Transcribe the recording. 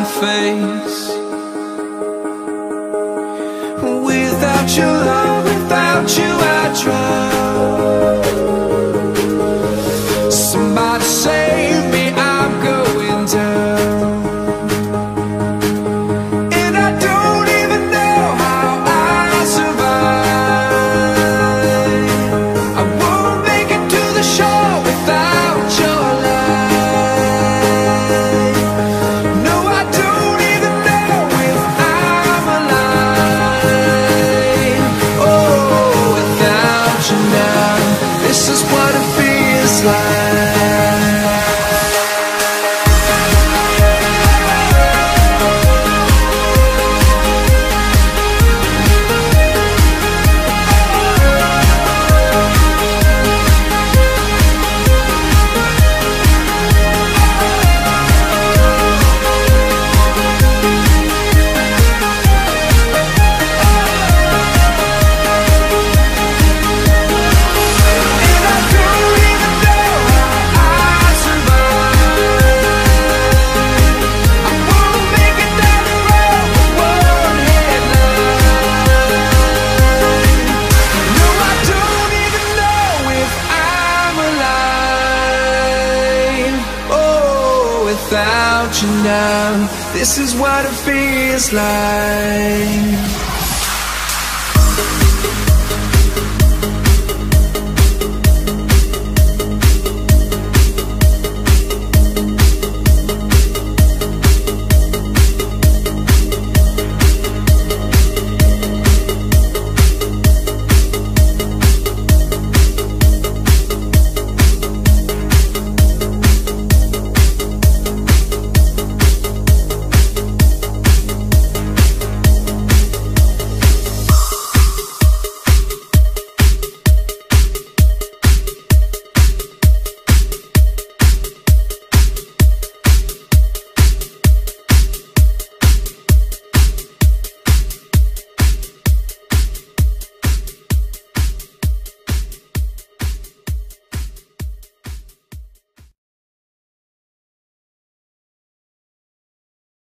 my face. Without your love, without you I try. without you now. This is what it feels like.